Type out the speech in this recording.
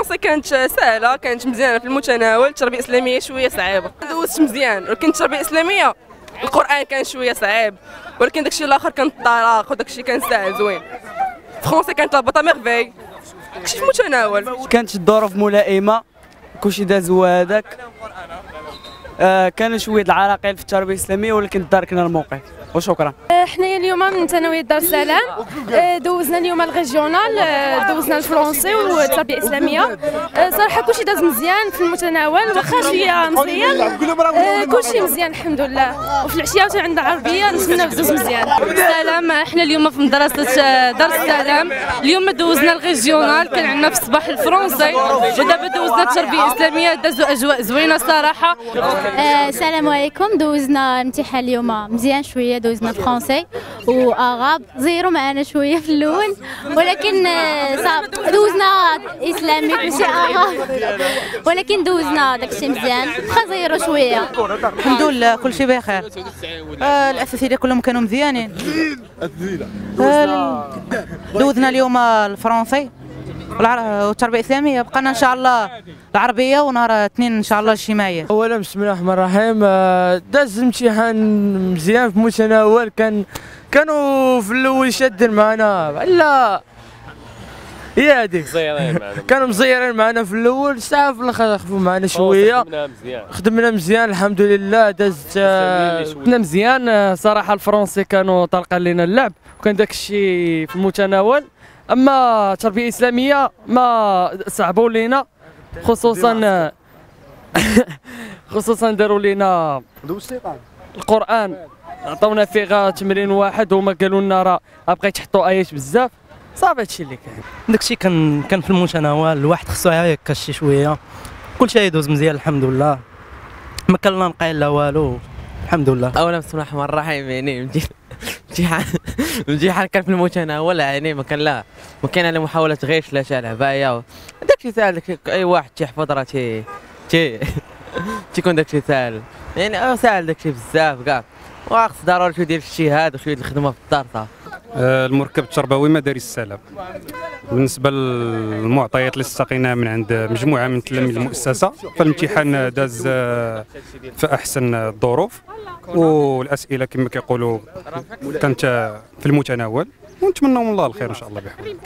فرنسا كانت سهلة كانت مزيانة في المتناول التربيه الاسلاميه شوية صعيبة. دوزت مزيان ولكن التربيه الاسلاميه القرآن كان شوية صعيب ولكن داكشي الآخر كان الطلاق وداكشي كان ساهل زوين. فرنسا كانت لابطه ميرفي داكشي في المتناول. كانت الظروف ملائمة كلشي داز هو هذاك. آه كانوا شوية العراقيل في التربية الإسلامية ولكن داركنا الموقف. وشكرا. حنايا اليوم من ثانوية دار السلام. آه، دوزنا اليوم ال régional آه، دوزنا الفرونسي والتربية الإسلامية. آه، صراحة كلشي داز مزيان في المتناول واخا شوية مزيان. كلشي مزيان الحمد لله وفي العشية عاوتاني عندنا عربية نتمنى دوز مزيان. السلام. إحنا اليوم في مدرسة دار السلام. اليوم دوزنا ال régional كان عندنا في الصباح الفرنسي ودابا دوزنا التربية الإسلامية دازوا أجواء زوينة صراحة. السلام عليكم. دوزنا الامتحان اليوم مزيان شوية دوزنا فرونسي واغاب زيرو معنا شوية في الأول ولكن آه، دوزنا إسلامي ماشي اغاب ولكن دوزنا داكشي مزيان. واخا زيرو شوية. الحمد لله كل شيء بخير. آه الاساتذه كلهم كانوا مزيانين. آه دوزنا اليوم الفرنسي. والتربية الإسلامية بقينا إن شاء الله العربية ونهار اثنين إن شاء الله الشمايه أولا بسم الله الرحمن الرحيم. آه، داز امتحان مزيان في المتناول كان كانوا في الأول شادين معنا. لا هي هذيك كانوا مزيرين معنا في الأول. ساعة في الأخر خفوا معنا شوية. خدمنا مزيان. الحمد لله دازت خدمنا مزيان. آه، صراحة الفرنسي كانوا طالقين لنا اللعب. وكان داك الشيء في المتناول أما التربيه الاسلاميه ما صعبوا لينا خصوصا خصوصا داروا لنا القرآن. عطونا فيه غا تمرين واحد وما قالوا لنا راه بقيت تحطوا آيات بزاف. صافي هادشي اللي كان داكشي كان كان في المتناول الواحد خصو يعيك شي شوية كل شيء يدوز مزيان الحمد لله. ما كان لا نقايل لا والو الحمد لله. أولا بسم الله الرحمن الرحيم يعني امتحان امتحان كان في المتناول يعني ما كان لا. ما كان على محاولة غش لا شال عباية داكشي سهل. أي واحد تيحفظ راه تي تي تيكون داكشي سهل. يعني سهل داكشي بزاف كاع. وخص ضروري شوية ديال الاجتهاد ديال الخدمة في الدار صافي. المركب التربوي مدارس السلام. بالنسبة للمعطيات اللي استقيناها من عند مجموعة من تلاميذ المؤسسة فالامتحان داز آه، في أحسن الظروف. والأسئلة كما كيقولوا كانت آه، في المتناول. ونتمنى من الله الخير إن شاء الله بحول